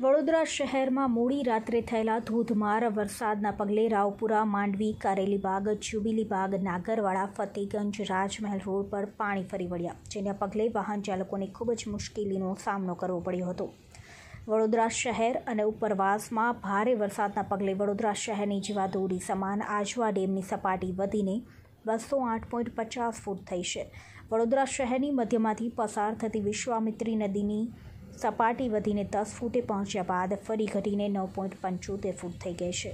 વડોદરા શહેરમાં મોડી રાત્રે થયેલા ધોધમાર વરસાદના પગલે રાવપુરા, માંડવી, કારેલીબાગ, જ્યુબિલીબાગ, નાગરવાડા, ફતેગંજ, રાજમહેલ રોડ પર પાણી ફરી વળ્યા, જેના પગલે વાહન ચાલકોને ખૂબ જ મુશ્કેલીનો સામનો કરવો પડ્યો હતો. વડોદરા શહેર અને ઉપરવાસમાં ભારે વરસાદના પગલે વડોદરા શહેરની જીવાદોરી સમાન આજવા ડેમની સપાટી વધીને બસો આઠ પોઈન્ટ પચાસ ફૂટ થઈ છે. વડોદરા શહેરની મધ્યમાંથી પસાર થતી વિશ્વામિત્રી નદીની સપાટી વધીને દસ ફૂટે પહોંચ્યા બાદ ફરી ઘટીને નવ પોઈન્ટ પંચોતેર ફૂટ થઈ ગઈ છે.